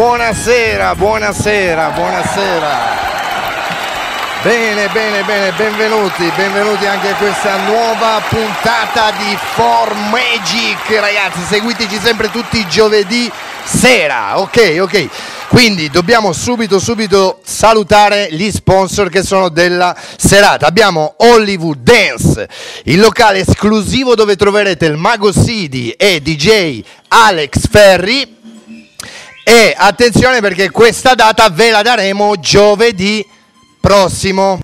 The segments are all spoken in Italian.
Buonasera, buonasera, buonasera. Bene, bene, bene, benvenuti, benvenuti anche a questa nuova puntata di For Magic, ragazzi, seguiteci sempre tutti i giovedì sera, ok, ok. Quindi dobbiamo subito, subito salutare gli sponsor che sono della serata. Abbiamo Hollywood Dance, il locale esclusivo dove troverete il Mago Sidi e DJ Alex Ferri. E attenzione perché questa data ve la daremo giovedì prossimo.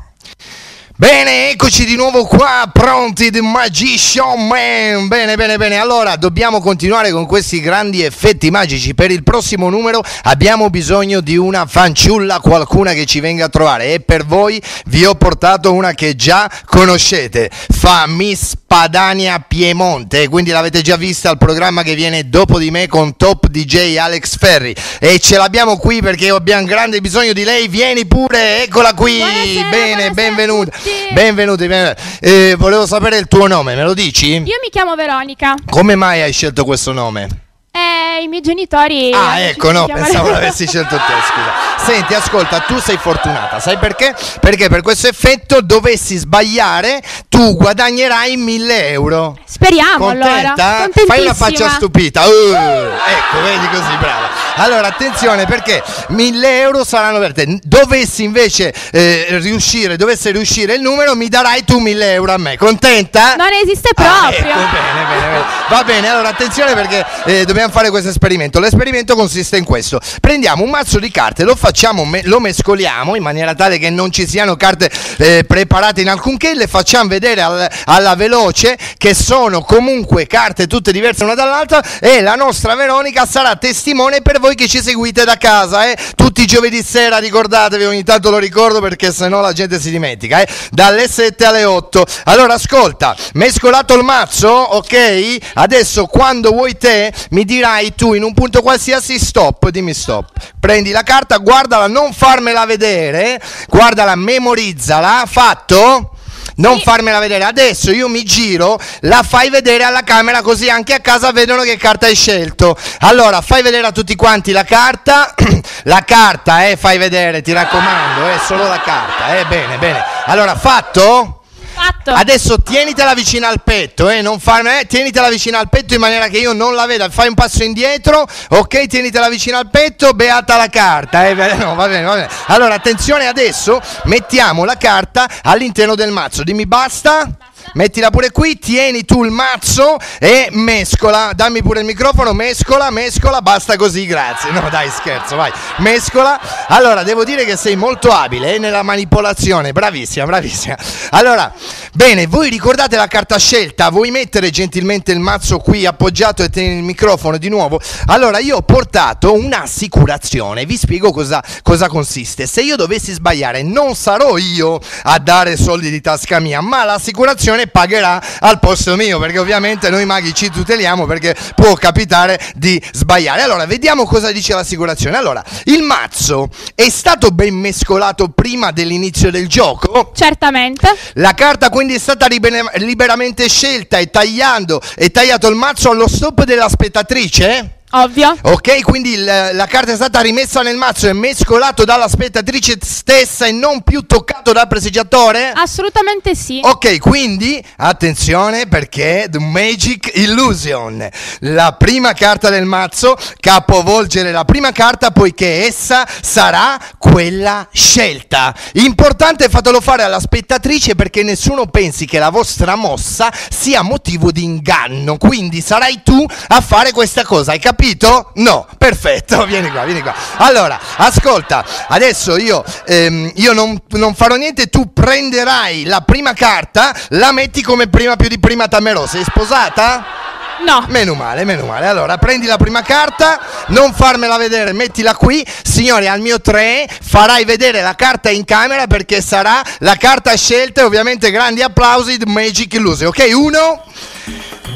Bene, eccoci di nuovo qua, pronti, The Magician Man. Bene, bene, bene. Allora, dobbiamo continuare con questi grandi effetti magici. Per il prossimo numero abbiamo bisogno di una fanciulla, qualcuna che ci venga a trovare. E per voi vi ho portato una che già conoscete. Fa Miss Padania Piemonte. Quindi l'avete già vista al programma che viene dopo di me con Top DJ Alex Ferri. E ce l'abbiamo qui perché abbiamo grande bisogno di lei. Vieni pure, eccola qui. Buonasera, bene, buonasera benvenuta. Benvenuti, benvenuti. Eh, volevo sapere il tuo nome, me lo dici? Io mi chiamo Veronica. Come mai hai scelto questo nome? Eh, I miei genitori. Ah, hanno ecco, no, pensavo l'avessi scelto te, scusa. Senti, ascolta, tu sei fortunata, sai perché? Perché per questo effetto dovessi sbagliare, tu guadagnerai 1000 euro. Speriamo allora. Contenta? Fai una faccia stupita. Uh, ecco, vedi così, brava. Allora, attenzione perché 1000 euro saranno per te. Dovessi invece eh, riuscire, dovesse riuscire il numero, mi darai tu 1000 euro a me. Contenta? Non esiste Ah, proprio. ecco, bene, bene, bene. Va bene, allora attenzione perché eh, dobbiamo fare questo esperimento. L'esperimento consiste in questo: prendiamo un mazzo di carte, lo facciamo, lo mescoliamo in maniera tale che non ci siano carte eh, preparate in alcunché, le facciamo vedere al- alla veloce che sono comunque carte tutte diverse una dall'altra e la nostra Veronica sarà testimone per voi che ci seguite da casa, eh? Tutti i giovedì sera, ricordatevi, ogni tanto lo ricordo perché sennò la gente si dimentica, eh? Dalle 7 alle 8. Allora ascolta, mescolato il mazzo, ok? Adesso quando vuoi te mi dirai tu in un punto qualsiasi stop, dimmi stop. Prendi la carta, guardala, non farmela vedere, guardala, memorizzala, fatto? Non Sì. farmela vedere adesso, io mi giro, la fai vedere alla camera così anche a casa vedono che carta hai scelto. Allora, fai vedere a tutti quanti la carta, la carta, eh, fai vedere, ti raccomando, è solo la carta, eh, bene, bene. Allora, fatto? Fatto. Adesso tienitela vicino al petto, eh, non farmi, eh, tienitela vicino al petto in maniera che io non la veda. Fai un passo indietro, ok? Tienitela vicino al petto, beata la carta. Eh, no, va bene, va bene. Allora, attenzione, adesso mettiamo la carta all'interno del mazzo. Dimmi basta. Mettila pure qui, tieni tu il mazzo e mescola. Dammi pure il microfono, mescola, mescola, basta così, grazie. No, dai, scherzo, vai. Mescola. Allora, devo dire che sei molto abile eh, nella manipolazione, bravissima, bravissima. Allora, bene, voi ricordate la carta scelta? Vuoi mettere gentilmente il mazzo qui appoggiato e tenere il microfono di nuovo? Allora, io ho portato un'assicurazione, vi spiego cosa, cosa consiste. Se io dovessi sbagliare, non sarò io a dare soldi di tasca mia, ma l'assicurazione pagherà al posto mio, perché ovviamente noi maghi ci tuteliamo perché può capitare di sbagliare. Allora, vediamo cosa dice l'assicurazione. Allora, il mazzo è stato ben mescolato prima dell'inizio del gioco? Certamente. La carta quindi è stata libera- liberamente scelta e tagliando e tagliato il mazzo allo stop della spettatrice? Ovvio. Ok, quindi il- la carta è stata rimessa nel mazzo e mescolato dalla spettatrice stessa e non più toccato dal presegiatore? Assolutamente sì. Ok, quindi attenzione perché The Magic Illusion, la prima carta del mazzo, capovolgere la prima carta poiché essa sarà quella scelta. Importante fatelo fare alla spettatrice perché nessuno pensi che la vostra mossa sia motivo di inganno, quindi sarai tu a fare questa cosa, hai capito? No, perfetto, vieni qua, vieni qua. Allora, ascolta, adesso io, ehm, io non, non farò niente, tu prenderai la prima carta, la metti come prima più di prima Tamerò, sei sposata? No. Meno male, meno male. Allora, prendi la prima carta, non farmela vedere, mettila qui. Signori, al mio 3 farai vedere la carta in camera perché sarà la carta scelta e ovviamente grandi applausi di Magic Illusion. Ok, uno,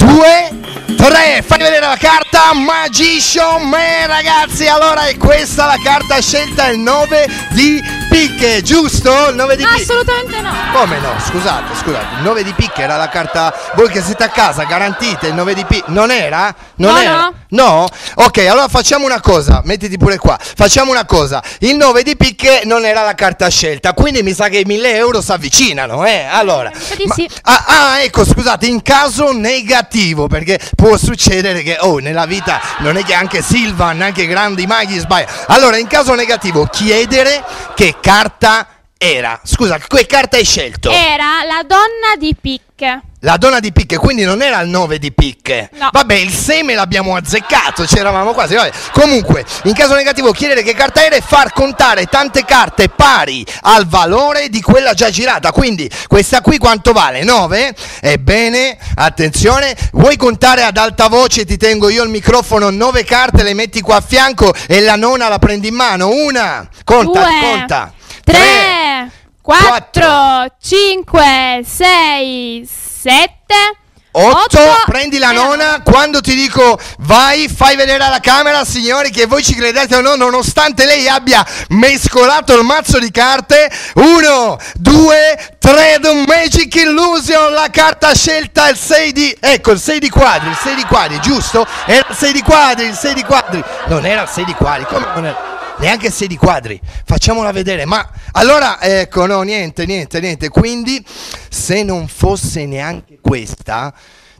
due, tre. Fai vedere la carta Magician Man, ragazzi. Allora, è questa la carta scelta, il 9 di picche, giusto? Il 9 di picche. Assolutamente no. Come no? Scusate, scusate, il 9 di picche era la carta. Voi che siete a casa, garantite il 9 di picche. Non era? Non No, era? no. No? Ok, allora facciamo una cosa, mettiti pure qua. Facciamo una cosa. Il 9 di picche non era la carta scelta, quindi mi sa che i 1000 euro si avvicinano, eh? Allora. Di ma- sì. ah, ah, ecco, scusate, in caso negativo, perché può succedere che, oh, nella vita non è che anche Silvan, anche grandi maghi sbaglia. Allora, in caso negativo, chiedere che carta era. Scusa, che carta hai scelto? Era la donna di picche. La donna di picche, quindi non era il 9 di picche. No. Vabbè, il seme l'abbiamo azzeccato, c'eravamo quasi. Vabbè. Comunque, in caso negativo, chiedere che carta era e far contare tante carte pari al valore di quella già girata. Quindi, questa qui quanto vale? 9? Ebbene, attenzione, vuoi contare ad alta voce? Ti tengo io il microfono, 9 carte, le metti qua a fianco e la nona la prendi in mano. Una, conta, Due, conta. Tre, quattro, cinque, sei, sette. 8, Otto prendi la la nona, quando ti dico vai, fai vedere alla camera, signori, che voi ci credete o no, nonostante lei abbia mescolato il mazzo di carte. 1, 2, 3, The Magic Illusion, la carta scelta, il 6 di... Ecco, il 6 di quadri, il 6 di quadri, giusto? Era il 6 di quadri, il 6 di quadri. Non era il 6 di quadri, come non era? Neanche 6 di quadri, facciamola vedere. Ma allora, ecco, no, niente, niente, niente. Quindi, se non fosse neanche questa,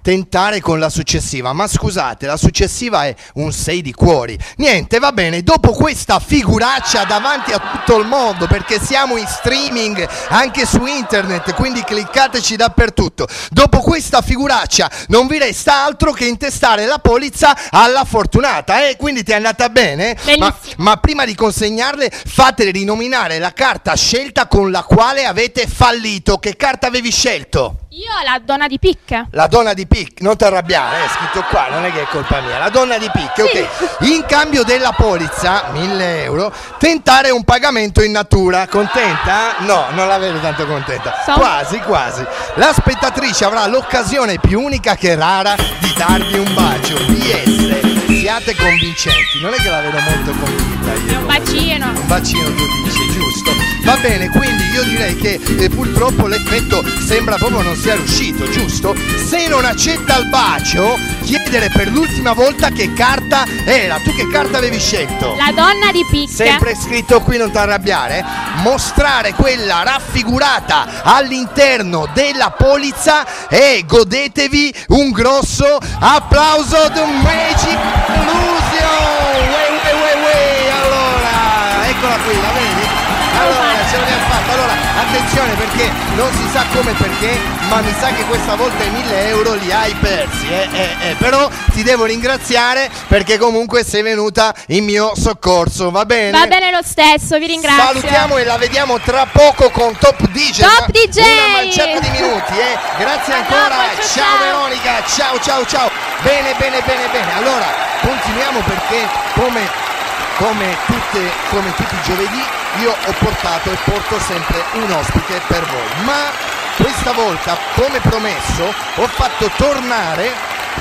tentare con la successiva. Ma scusate, la successiva è un 6 di cuori. Niente, va bene. Dopo questa figuraccia davanti a tutto il mondo, perché siamo in streaming anche su internet, quindi cliccateci dappertutto. Dopo questa figuraccia non vi resta altro che intestare la polizza alla fortunata, eh? Quindi ti è andata bene? Ma, ma prima di consegnarle, fatele rinominare la carta scelta con la quale avete fallito. Che carta avevi scelto? Io la donna di picche. La donna di Pic, non ti arrabbiare, è scritto qua, non è che è colpa mia. La donna di Pic, ok. In cambio della polizza, 1000 euro, tentare un pagamento in natura. Contenta? No, non la vedo tanto contenta. Sono- Quasi, quasi. La spettatrice avrà l'occasione più unica che rara di darvi un bacio. PS, siate convincenti. Non è che la vedo molto convinta io. Un bacino. Un bacino tu dici, giusto? Va bene, quindi io direi che eh, purtroppo l'effetto sembra proprio non sia riuscito, giusto? Se non accetta il bacio, chiedere per l'ultima volta che carta era. Tu che carta avevi scelto? La donna di picche. Sempre scritto qui, non ti arrabbiare. Mostrare quella raffigurata all'interno della polizza e godetevi un grosso applauso di Magic Illusion. Uè, uè, uè, uè. Allora, eccola qui, la vedi? Allora, ce l'abbiamo fatta. Allora, attenzione perché non si sa come perché, ma mi sa che questa volta i 1000 euro li hai persi. Eh, eh, eh. Però ti devo ringraziare perché comunque sei venuta in mio soccorso, va bene? Va bene lo stesso, vi ringrazio. Salutiamo e la vediamo tra poco con Top DJ. Top DJ! Una manciata di minuti, eh. Grazie ancora. ciao ciao. Veronica, ciao ciao ciao. Bene, bene, bene, bene. Allora, continuiamo perché come, come, tutte, come tutti i giovedì io ho portato e porto sempre un ospite per voi. Ma questa volta, come promesso, ho fatto tornare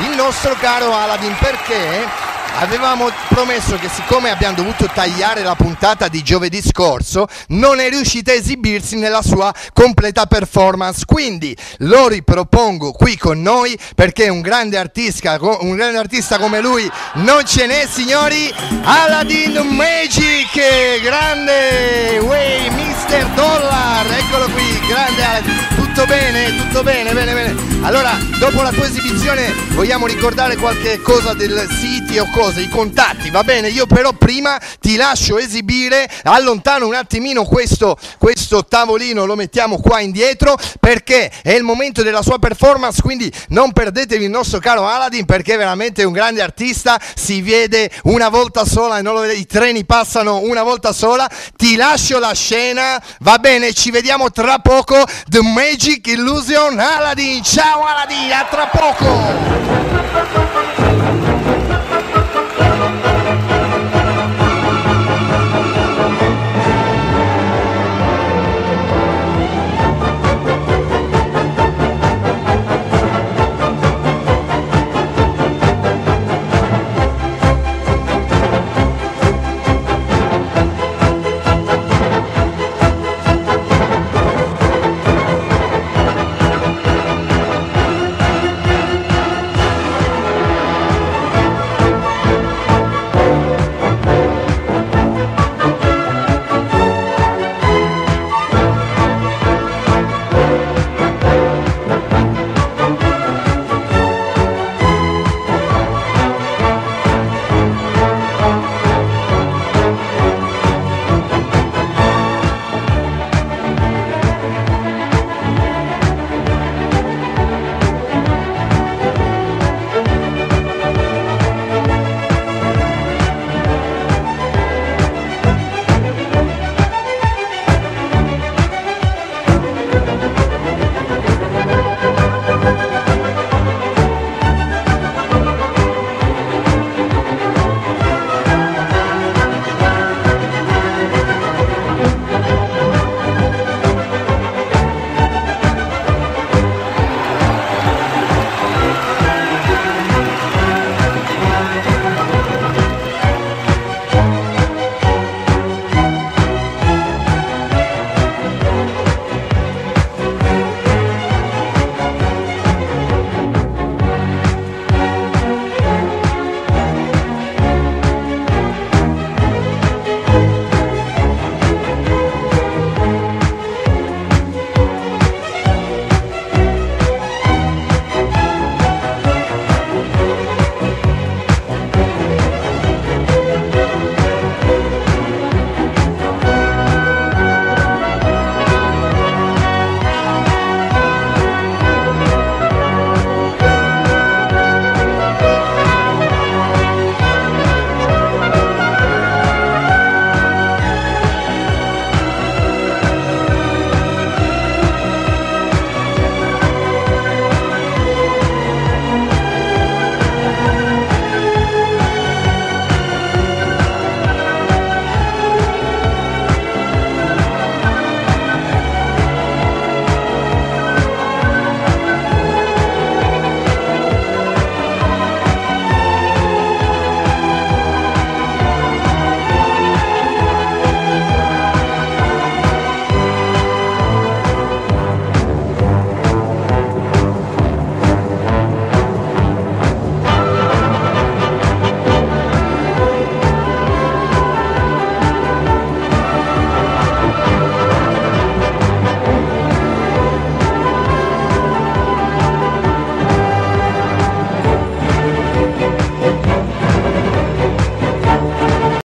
il nostro caro Aladdin perché Avevamo promesso che siccome abbiamo dovuto tagliare la puntata di giovedì scorso, non è riuscita a esibirsi nella sua completa performance. Quindi lo ripropongo qui con noi perché un grande artista, un grande artista come lui non ce n'è, signori. Aladdin Magic, grande, way, Mr. Dollar, eccolo qui, grande Aladdin. Tutto bene, tutto bene, bene, bene. Allora, dopo la tua esibizione, vogliamo ricordare qualche cosa del siti o cose, i contatti, va bene? Io però prima ti lascio esibire, allontano un attimino questo, questo tavolino, lo mettiamo qua indietro perché è il momento della sua performance, quindi non perdetevi il nostro caro Aladdin perché è veramente un grande artista, si vede una volta sola e non lo vedete, i treni passano una volta sola. Ti lascio la scena, va bene? Ci vediamo tra poco. The Magic Illusion Aladdin. Ciao Aladdin, a tra poco.